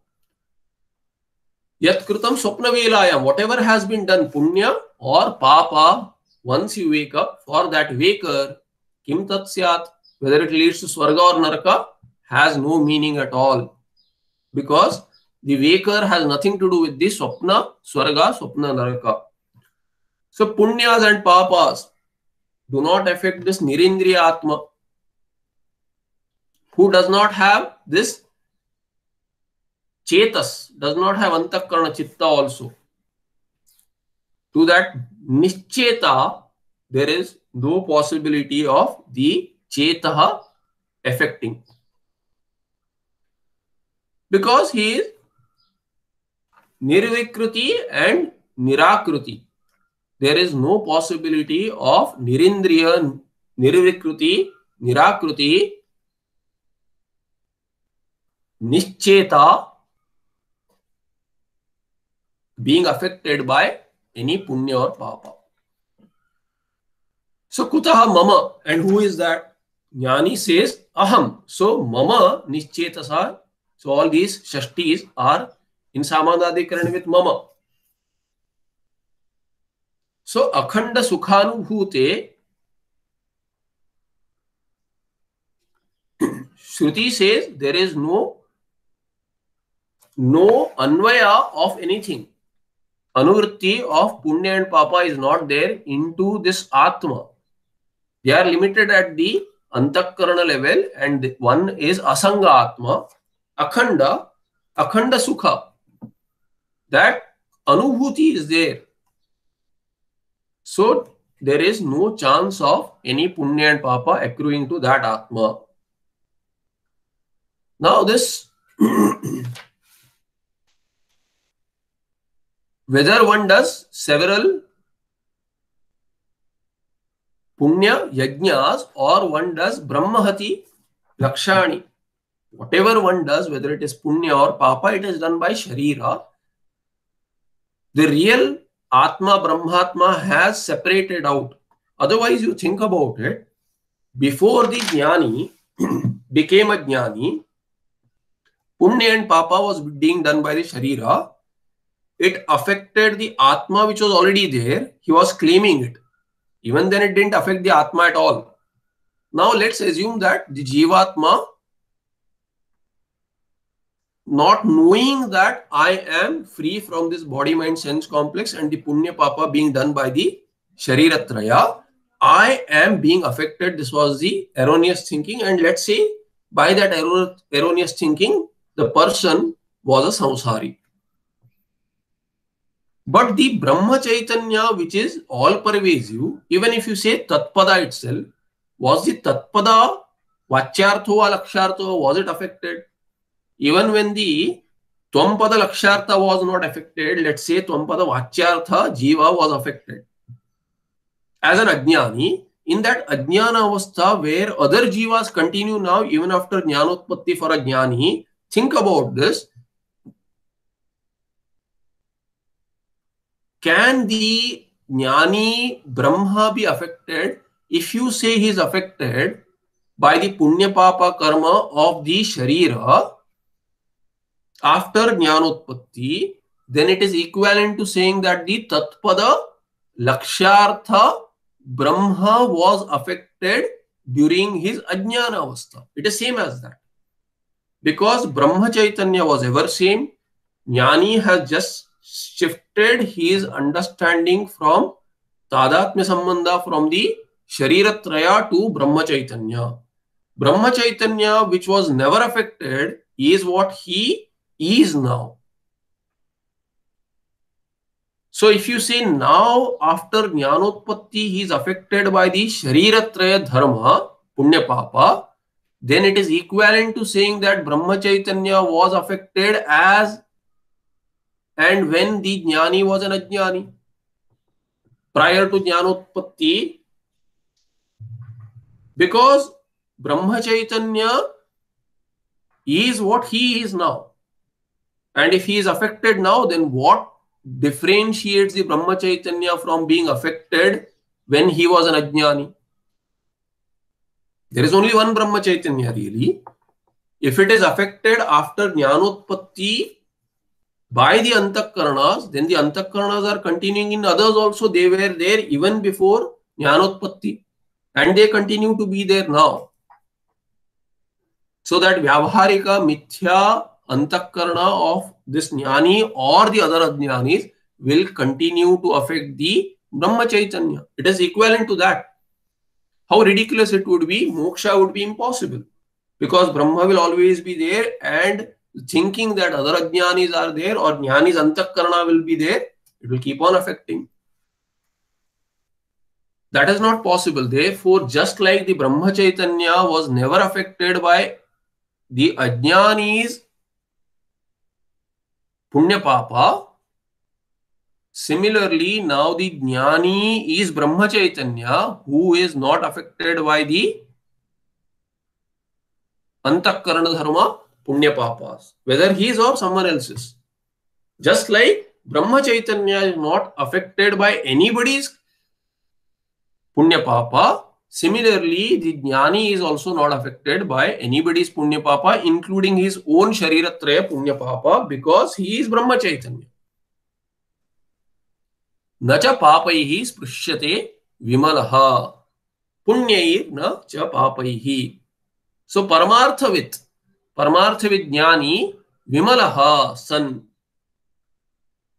Yat kritam swapna velayam, whatever has been done, punya or papa, once you wake up, for that waker, kim tat syat, whether it leads to swarga or naraka, has no meaning at all. Because the waker has nothing to do with the swapna, swarga, swapna, naraka. So punyas and papas do not affect this nirindriya atma, who does not have this Chetas does not have Antakarana Chitta also. To that Nischeta, there is no possibility of the Chetaha affecting. Because he is Nirvikruti and Nirakruti. There is no possibility of Nirindriya, Nirvikruti, Nirakruti, Nischeta being affected by any punya or papa. So kutaha mama and who is that? Jnani says aham. So mama nischetasa. So all these shashtis are in सामानाधिकरण with मम। So अखंड सुखानुभूते श्रुति says there is no no Anvay of anything अनुवृत्ति of पुण्य and पापा is not there into this आत्मा they are limited at the अंतकरण level and one is असंग आत्मा अखंड अखंड सुख That anubhuti is there. So there is no chance of any punya and papa accruing to that atma. Now, this <clears throat> whether one does several punya yajnas or one does brahmahati lakshani, whatever one does, whether it is punya or papa, it is done by sharira. The real Atma Brahmatma has separated out. Otherwise, you think about it, before the Jnani <clears throat> became a Jnani, Punya and Papa was being done by the Sharira. It affected the Atma which was already there. He was claiming it. Even then, it didn't affect the Atma at all. Now, let's assume that the Jivatma not knowing that I am free from this body mind sense complex and the punya papa being done by the shariratraya, I am being affected. This was the erroneous thinking. And let's say by that erroneous thinking, the person was a samsari. But the Brahma Chaitanya, which is all pervasive, even if you say Tatpada itself, was the Tatpada Vachyartho or was it affected? Even when the Twampada Lakshartha was not affected, let's say Twampada Vachyartha Jiva was affected. As an Ajnani, in that Ajnana Avastha where other Jivas continue now even after Jnanotpatti for a think about this. Can the Jnani Brahma be affected if you say he is affected by the Punya Papa Karma of the Sharira? After Jnanotpatti, then it is equivalent to saying that the Tatpada Lakshartha Brahma was affected during his Ajnana Avastha. It is same as that. Because Brahma Chaitanya was ever same, Jnani has just shifted his understanding from Tadatmya Sambandha from the Shariratraya to Brahma Chaitanya. Brahma Chaitanya, which was never affected, is what he is now. So if you say now after Jnanotpatti he is affected by the Shariratraya Dharma, Punya Papa, then it is equivalent to saying that Brahma Chaitanya was affected as and when the Jnani was an Ajnani. Prior to Jnanotpatti, because Brahma Chaitanya is what he is now. And if he is affected now, then what differentiates the Brahma Chaitanya from being affected when he was an Ajnani? There is only one Brahma Chaitanya really. If it is affected after Jnanotpatti by the Antakaranas, then the Antakaranas are continuing in others also. They were there even before Jnanotpatti and they continue to be there now. So that Vyavaharika Mithya antakarana of this jnani or the other ajnanis will continue to affect the Brahma Chaitanya. It is equivalent to that. How ridiculous it would be, moksha would be impossible. Because Brahma will always be there and thinking that other ajnanis are there or jnani's antakarana will be there, it will keep on affecting. That is not possible. Therefore, just like the Brahma Chaitanya was never affected by the ajnanis Punya Papa. Similarly, now the Jnani is Brahma Chaitanya who is not affected by the Antakarana Dharma Punya Papas, whether he is or someone else is. Just like Brahma Chaitanya is not affected by anybody's Punya Papa, Similarly, the Jnani is also not affected by anybody's Punya Papa, including his own Shariratraya Punya Papa, because he is Brahma Chaitanya. न च पापैः स्पृश्यते विमलः पुण्यैर् न च पापैः सो परमार्थवित् परमार्थविज्ञानी विमलः सन्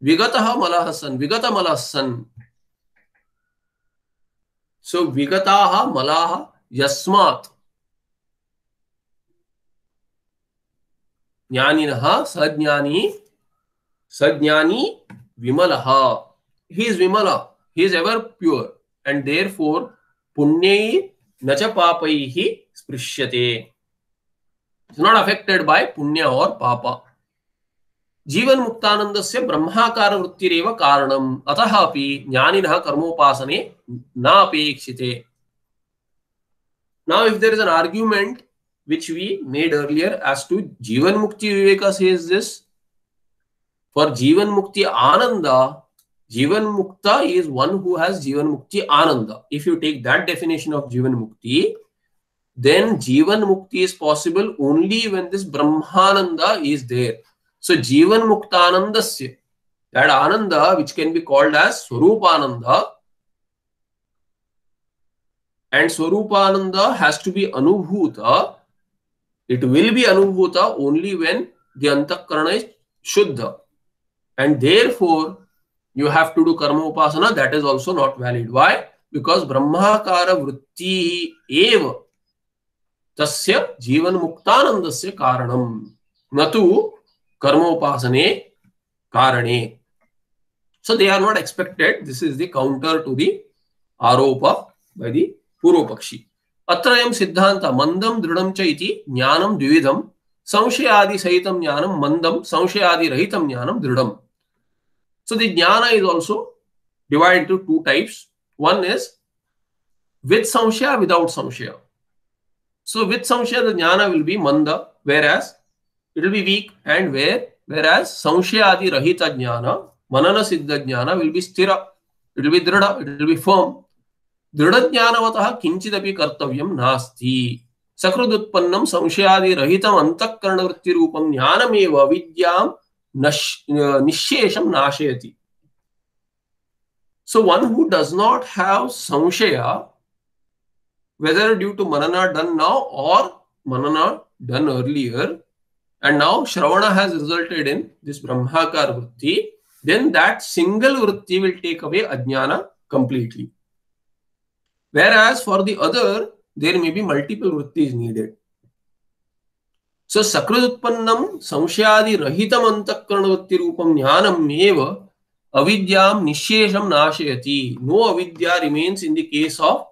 विगतः मलः सन् विगतमलः सन् सो विगता मला यस्मा ज्ञानी सज्ञानी सज्ञानी विमल। He is Vimal he ever pure and therefore पुण्य न च पापै स्पृश्यते। नॉट अफेक्टेड बाय पुण्य और पापा। जीवन मुक्तानंद ब्रह्माकार वृत्तिरव कारण अतः अभी ज्ञानि कर्मोपासने नापेक्षित। Now if there is an argument which we made earlier as to जीवन मुक्ति विवेक सेज दिस फॉर जीवन मुक्ति आनंद जीवन मुक्त इज़ वन हू हैज़ जीवन मुक्ति आनंद। If you take that definition of जीवन मुक्ति देन जीवन मुक्ति is possible only when this Brahmanand is there so Jivan Muktanandasya, that Ananda which can be called as Swarupananda and Swarupananda has to be Anubhuta. It will be Anubhuta only when the Antakarana is Shuddha. And therefore, you have to do Karma Upasana. That is also not valid. Why? Because Brahmakara Vritti eva tasya Jivan Muktanandasya Karanam. Natu कर्मोपासने कारणे so they are not expected this is the counter to the aropa by the पूर्वपक्षी अत्र अयं सिद्धान्त मन्दं दृढं च इति ज्ञानं द्विविधं संशयादिसहितं ज्ञानं मन्दं संशयादिरहितं ज्ञानं दृढम् so the jnana is also divided into two types one is with samshaya without samshaya so with samshaya the jnana will be manda whereas it will be weak and where whereas samshayadi rahita jnana manana siddha jnana will be stira it will be drida it will be firm दृढ़ ज्ञानवतः किंचिदपि कर्तव्यं नास्ति सकृदुत्पन्नं संशयादि रहितम् अंतःकरण वृत्ति रूपं ज्ञानमेव विद्यां निशेषं नाशयति so one who does not have samshaya whether due to manana done now or manana done earlier and now Shravana has resulted in this Brahmakar Vritti, then that single Vritti will take away Ajnana completely. Whereas for the other, there may be multiple Vrittis needed. So Sakrudutpannam Samshayadi Rahitam Antakarana Rupam Jnanam Eva Avidyam Nishesham Nashayati. No Avidya remains in the case of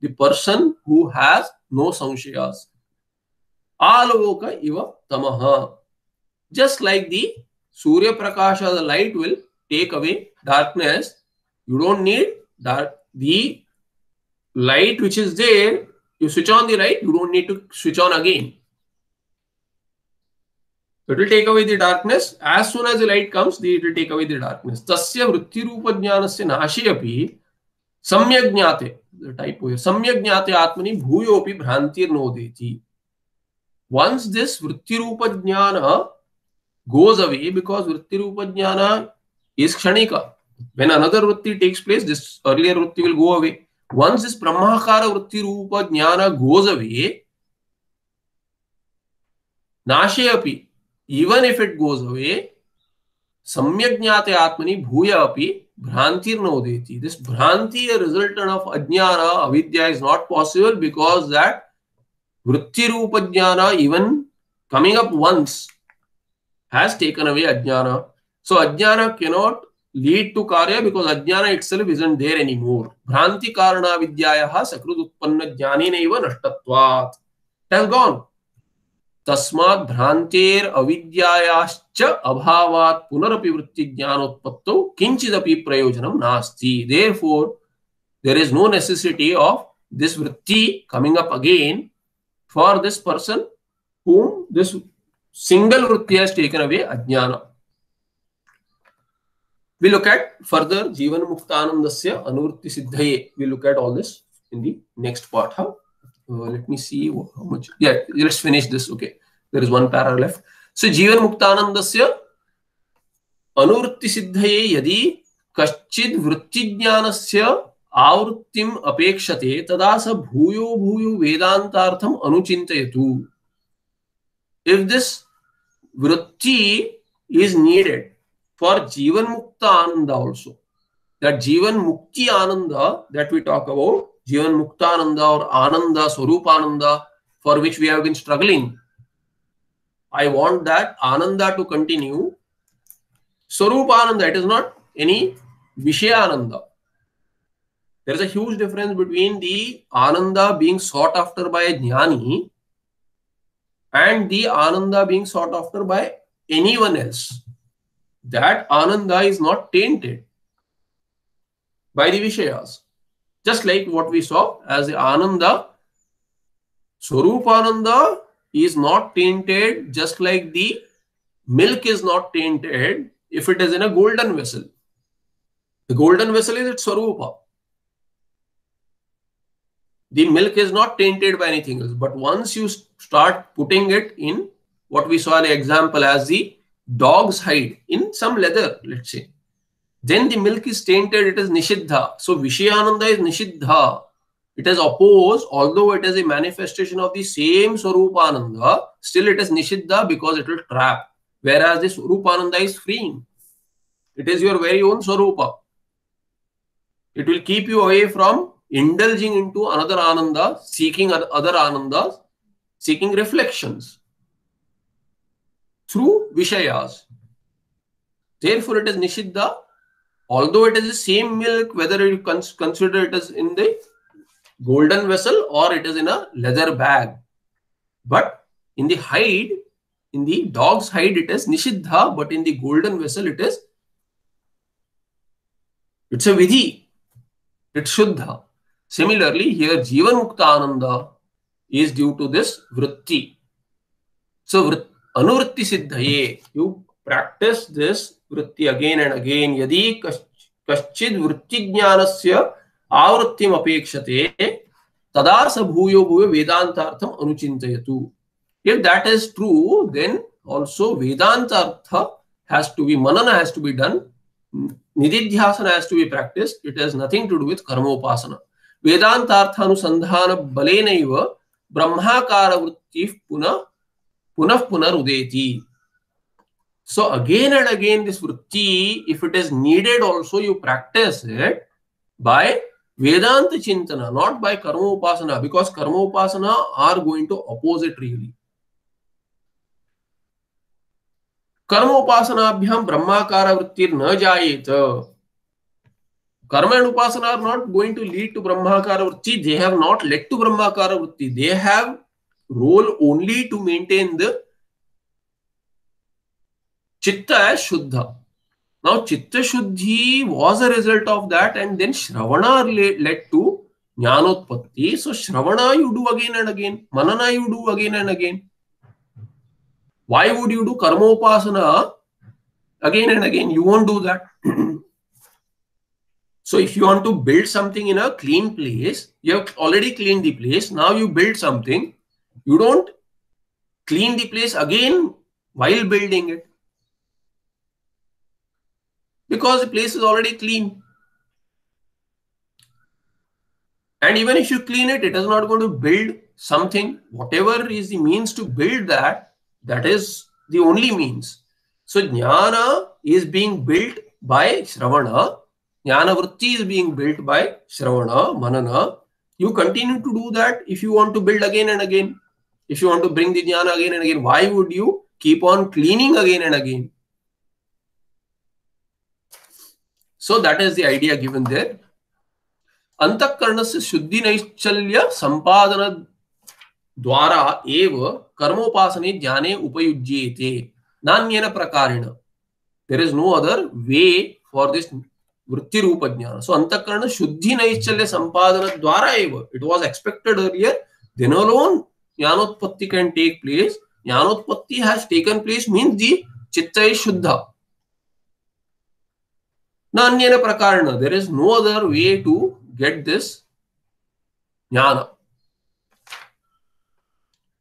the person who has no Samshayas. Aloka iva tamaha. Just like the Surya Prakasha, the light will take away darkness. You don't need dark, the light which. You switch on the light, you don't need to switch on again. It will take away the darkness. As soon as the light comes, the, it will take away the darkness. Tasya vritti rupa jnanasya nashi api samyak jnate. The type here. Samyak jnate atmani bhuyopi bhrantir nodeti. Once this Vrittirupa Jnana goes away because Vrittirupa Jnana is Kshanika. When another Vritti takes place, this earlier Vritti will go away. Once this Brahmakara Vritti Rupa Jnana goes away, naashyapi, even if it goes away, Samyajnate Atmani Bhuyapi Bhrantir Nodeti. This Bhranti, a resultant of Ajnana, Avidya, is not possible because that Vritti Rupa Jnana, even coming up once, has taken away Ajnana. So Ajnana cannot lead to Karya because Ajnana itself isn't there anymore. Bhranti Karana Vidyayaha Sakrut Utpanna Jnanenaiva Nashtatvat. It has gone. तस्मात् भ्रांतेर अविद्यायाश्च अभावात् पुनरपि वृत्ति ज्ञानोत्पत्तौ किंचिदपि प्रयोजनं नास्ति therefore there is no necessity of this vritti coming up again for this person whom this single vritti has taken away ajnana. We look at further Jivan Muktanandasya Anurti Siddhaye. We look at all this in the next part. How? Uh, let me see how much. Yeah, let's finish this. Okay. There is one para left. So Jivan Muktanandasya Anurti Siddhaye Yadi Kaschid Vritti Jnanasya आवृत्तिम अपेक्षते तदा स भूयो भूयो वेदांतार्थम अनुचिंतयतु if this वृत्ति is needed for जीवन मुक्त आनंद आल्सो दैट जीवन मुक्ति आनंद दैट वी टॉक अबाउट जीवन मुक्त आनंद और आनंद स्वरूप आनंद for which we have been struggling I want that Anand to continue स्वरूप आनंद इट इज़ नॉट एनी विषय आनंद There is a huge difference between the Ananda being sought after by a Jnani and the Ananda being sought after by anyone else. That Ananda is not tainted by the Vishayas. Just like what we saw as the Ananda, Swarupananda is not tainted just like the milk is not tainted if it is in a golden vessel. The golden vessel is its Swarupa. The milk is not tainted by anything else. But once you start putting it in what we saw the example as the dog's hide in some leather, let's say, then the milk is tainted, it is Nishiddha. So Vishayananda is Nishiddha. It is opposed, although it is a manifestation of the same Swarupananda, still it is Nishiddha because it will trap. Whereas this Swarupananda is freeing. It is your very own Swarupa. It will keep you away from indulging into another Ananda, seeking other Anandas, seeking reflections through Vishayas. Therefore, it is Nishiddha. Although it is the same milk, whether you cons consider it as in the golden vessel or it is in a leather bag. But in the hide, in the dog's hide, it is Nishiddha, but in the golden vessel, it is it's a vidhi. It's Shuddha. Similarly, here Jivan Mukta Ananda is due to this vritti. So, anuvritti siddhaye, you practice this vritti again and again. Yadi kaschid vritti jnanasya आवृत्तिम अपेक्षते तदा स भूयो भूयो वेदांतार्थम अनुचिंतयतु if that is true then also vedanta artha has to be manana has to be done nididhyasana has to be practiced it has nothing to do with karmopasana वेदातासंधान बल ब्रह्माकार वृत्ति पुनः पुनरुदेती. So again and again this वृत्ति if it is needed also you practice it by Vedanta चिंतना not by कर्म उपासना because कर्म उपासना are going to opposite really कर्म उपासनाभ्याम ब्रह्माकार वृत्तिर्न जाएत Karma and Upasana are not going to lead to Brahmakara Vritti. They have not led to Brahmakara Vritti. They have role only to maintain the Chitta as Shuddha. Now, Chitta Shuddhi was a result of that, and then Shravana led to Jnanotpatti. So, Shravana you do again and again, Manana you do again and again. Why would you do karma upasana again and again? You won't do that. <clears throat> so, if you want to build something in a clean place, you have already cleaned the place. Now, you build something, you don't clean the place again while building it because the place is already clean. And even if you clean it, it is not going to build something. Whatever is the means to build that, that is the only means. So jnana is being built by Shravana. Jnana Vritti is being built by Sravana, Manana. You continue to do that if you want to build again and again. If you want to bring the Jnana again and again, why would you keep on cleaning again and again? So that is the idea given there. अंतकरणस्य शुद्धि नैश्चल्य संपादन द्वारा एव कर्मोपासने jnane उपयुज्येते नान्येन प्रकारेण there is no other way for वृत्ति रूप ज्ञान सो अंतकरण शुद्धि नैश्चल्य संपादन द्वारा it was expected earlier then alone ज्ञानोत्पत्ति can take place ज्ञानोत्पत्ति has taken place means the चित्त इज़ शुद्ध। नान्य प्रकार there is no other way to get this ज्ञान।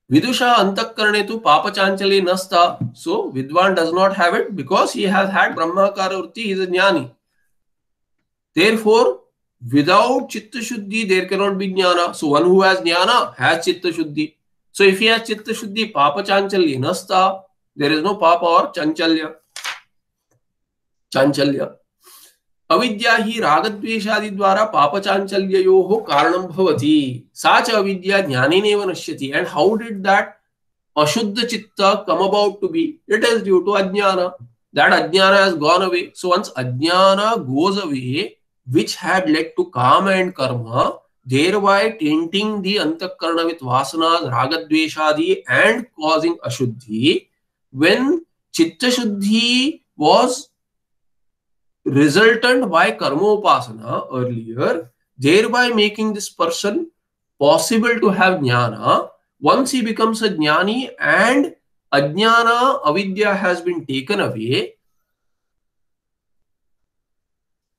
विदुषा अंतकरण तो पापचांचल्य नस्ता। सो विद्वान does not have it because he has had ब्रह्माकार वृत्ति इज़ ज्ञानी। Therefore, without Chitta Shuddhi, there cannot be jnana. So one who has jnana has Chitta Shuddhi. So if he has Chitta Shuddhi, Papa Chanchalya nasta, there is no Papa or Chanchalya. Chanchalya. अविद्या ही रागद्वेषादि द्वारा पापचाञ्चल्ययोः कारणं भवति सा च अविद्या ज्ञानेनैव नश्यति and how did that अशुद्ध चित्त come about to be it is due to अज्ञान दैट अज्ञान has gone away so once अज्ञान goes away which had led to kama and karma, thereby tainting the antakarna with vasanas, ragadveshadi, and causing ashuddhi. When chitta shuddhi was resultant by karma upasana earlier, thereby making this person possible to have jnana. Once he becomes a jnani and ajnana, avidya has been taken away,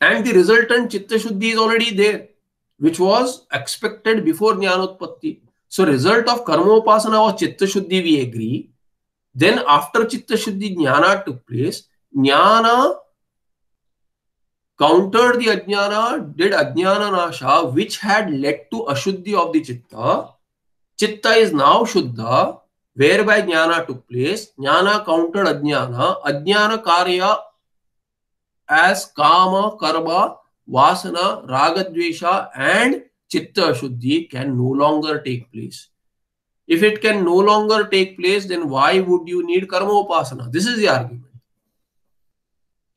and the resultant chitta shuddhi is already there, which was expected before jnanotpatti. So result of karmopasana was chitta shuddhi, we agree. Then after chitta shuddhi, jnana took place. Jnana countered the ajnana, did ajnana nasha, which had led to ashuddhi of the chitta. Chitta is now shuddha, whereby jnana took place. Jnana countered ajnana. Ajnana karya as kama, karma, vasana, ragadvesha, and chitta shuddhi can no longer take place. If it can no longer take place, then why would you need karma upasana? This is the argument.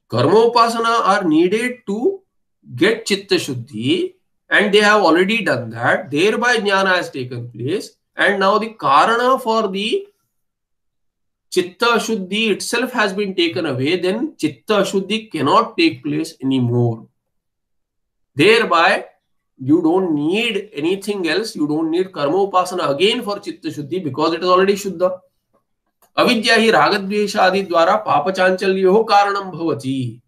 Karma upasana are needed to get chitta shuddhi, and they have already done that. Thereby, jnana has taken place, and now the karana for the chitta shuddhi itself has been taken away, then chitta shuddhi cannot take place anymore. Thereby, you don't need anything else. You don't need karma upasana again for chitta shuddhi because it is already shuddha. अविद्या ही dwara द्वारा chanchalyo karanam भवति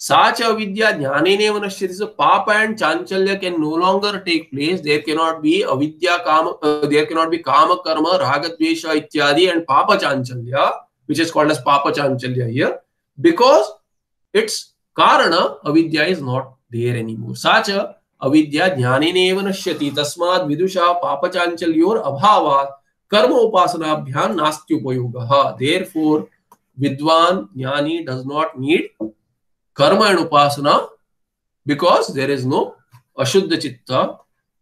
च अविद्या ज्ञानेनैव नश्यति so papa and chanchalya can no longer take place there cannot be avidya kama uh, there cannot be kama karma ragadvesha ityadi and papa chanchalya which is called as papa chanchalya here because its karana avidya is not there anymore sa cha avidya jnanenev nashyati tasmad vidusha papa chanchalyor abhavat कर्म उपासनाभ्याम नास्ति उपयोगः therefore vidwan jnani does not need karma and upasana because there is no ashuddha chitta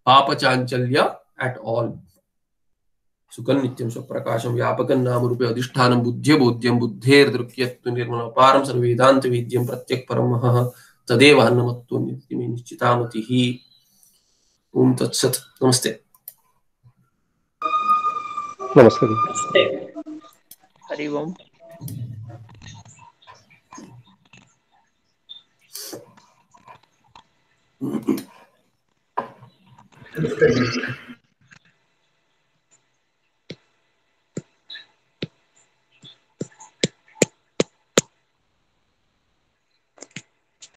papa chanchalya at all. सुकन नित्यम स्वप्रकाशम व्यापकं नाम रूपे अधिष्ठानं बुद्ध्य बोध्यं बुद्धेर्दृक्यत्व निर्मल पारं सर्वेदांत वेद्यं प्रत्यक् परमः तदेव अन्नमत्व नित्यमे निश्चितामतिः ओम तत्सत् नमस्ते नमस्ते नमस्ते हरि ओम Thank you.